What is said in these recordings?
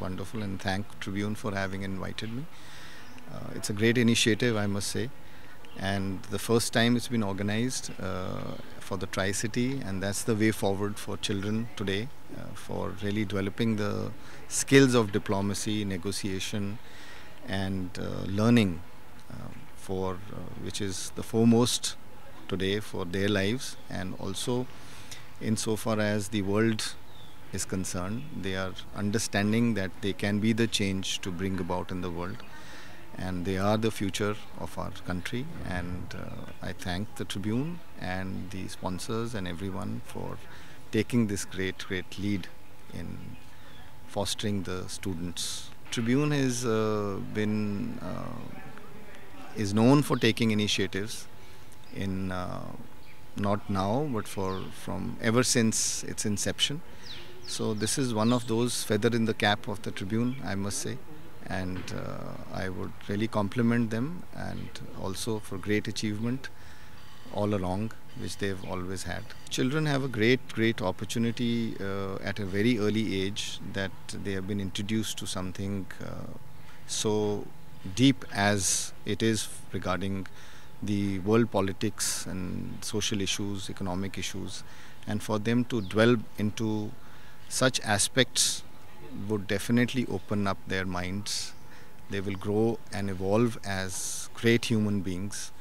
wonderful and thank Tribune for having invited me. Uh, it's a great initiative, I must say, and the first time it's been organized uh, for the Tri City, and that's the way forward for children today uh, for really developing the skills of diplomacy, negotiation, and uh, learning, uh, for uh, which is the foremost today for their lives, and also insofar as the world is concerned, they are understanding that they can be the change to bring about in the world and they are the future of our country. And uh, I thank the Tribune and the sponsors and everyone for taking this great, great lead in fostering the students. Tribune has uh, been uh, is known for taking initiatives in uh, not now, but for from ever since its inception. So this is one of those feather in the cap of the Tribune, I must say and uh, I would really compliment them and also for great achievement all along which they've always had. Children have a great, great opportunity uh, at a very early age that they have been introduced to something uh, so deep as it is regarding the world politics and social issues, economic issues, and for them to dwell into such aspects would definitely open up their minds. They will grow and evolve as great human beings.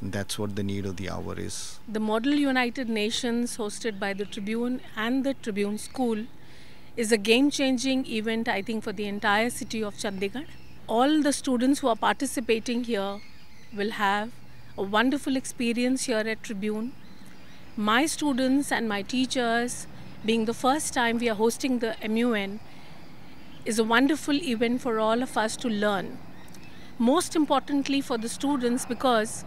And that's what the need of the hour is. The Model United Nations, hosted by the Tribune and the Tribune School, is a game changing event, I think, for the entire city of Chandigarh. All the students who are participating here will have a wonderful experience here at Tribune. My students and my teachers, being the first time we are hosting the MUN, is a wonderful event for all of us to learn. Most importantly for the students because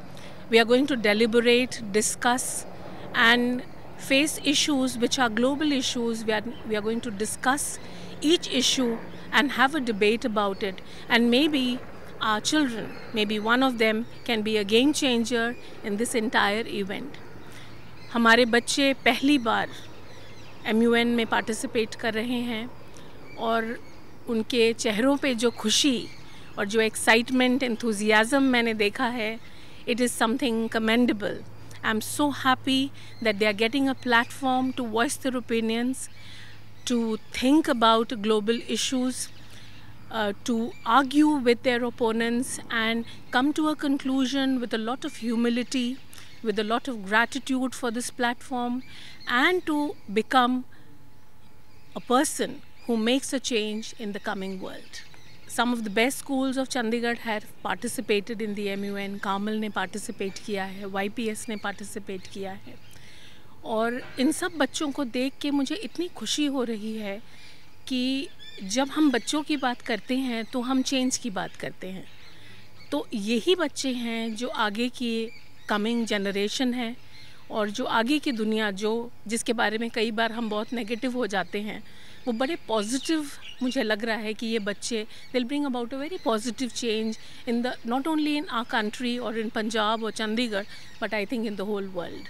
we are going to deliberate, discuss, and face issues which are global issues. We are, we are going to discuss each issue and have a debate about it. And maybe our children, maybe one of them can be a game changer in this entire event. हमारे बच्चे पहली बार MUN में participate कर रहे हैं और उनके चेहरों पे जो खुशी और जो एक्साइटमेंट एंथुजियाज़म मैंने देखा है it is something commendable I am so happy that they are getting a platform to voice their opinions to think about global issues to argue with their opponents and come to a conclusion with a lot of humility with a lot of gratitude for this platform, and to become a person who makes a change in the coming world. Some of the best schools of Chandigarh have participated in the MUN. Kamal ने participate किया है YPS ने participate किया है और इन सब बच्चों को देख के मुझे इतनी खुशी हो रही है कि जब हम बच्चों की बात करते हैं तो हम चेंज की बात करते हैं तो यही बच्चे हैं जो आगे की कमिंग जनरेशन है और जो आगे की दुनिया, जो जिसके बारे में कई बार हम बहुत नेगेटिव हो जाते हैं, वो बड़े पॉजिटिव मुझे लग रहा है कि ये बच्चे will bring about a very positive change in the not only in our country और इन पंजाब और Chandigarh but I think in the whole world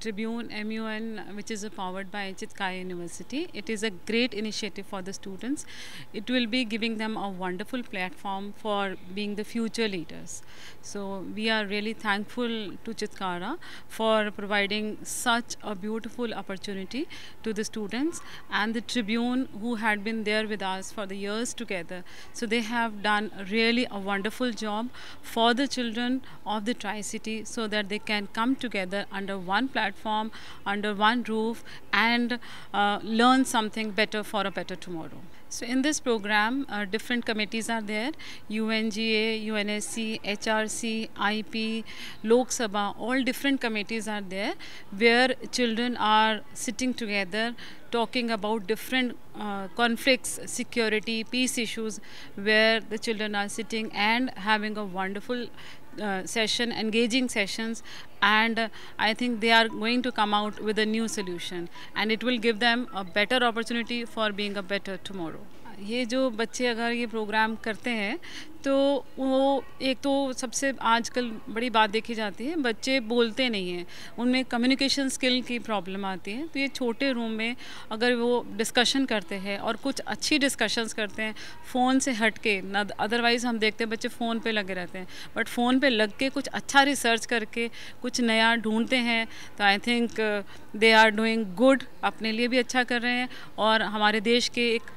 Tribune MUN, which is powered by Chitkara University. It is a great initiative for the students. It will be giving them a wonderful platform for being the future leaders. So we are really thankful to Chitkara for providing such a beautiful opportunity to the students and the Tribune who had been there with us for the years together. So they have done really a wonderful job for the children of the Tri-City so that they can come together under one one platform, under one roof, and uh, learn something better for a better tomorrow. So in this program, uh, different committees are there, UNGA, UNSC, HRC, IP, Lok Sabha, all different committees are there where children are sitting together talking about different uh, conflicts, security, peace issues where the children are sitting and having a wonderful uh, session, engaging sessions, and uh, I think they are going to come out with a new solution, and it will give them a better opportunity for being a better tomorrow. ये जो बच्चे अगर ये programme करते हैं तो वो, एक तो सबसे आजकल बड़ी बात देखी जाती है, बच्चे बोलते नहीं हैं। उनमें कम्युनिकेशन स्किल की प्रॉब्लम आती है। तो ये छोटे रूम में अगर वो डिस्कशन करते हैं और कुछ अच्छी डिस्कशंस करते हैं फ़ोन से हट के अदरवाइज़ हम देखते हैं बच्चे फ़ोन पे लगे रहते हैं। बट फ़ोन पे लग के कुछ अच्छा रिसर्च करके, कुछ नया ढूंढते हैं तो I think they are doing good अपने लिए भी अच्छा कर रहे हैं और हमारे देश के एक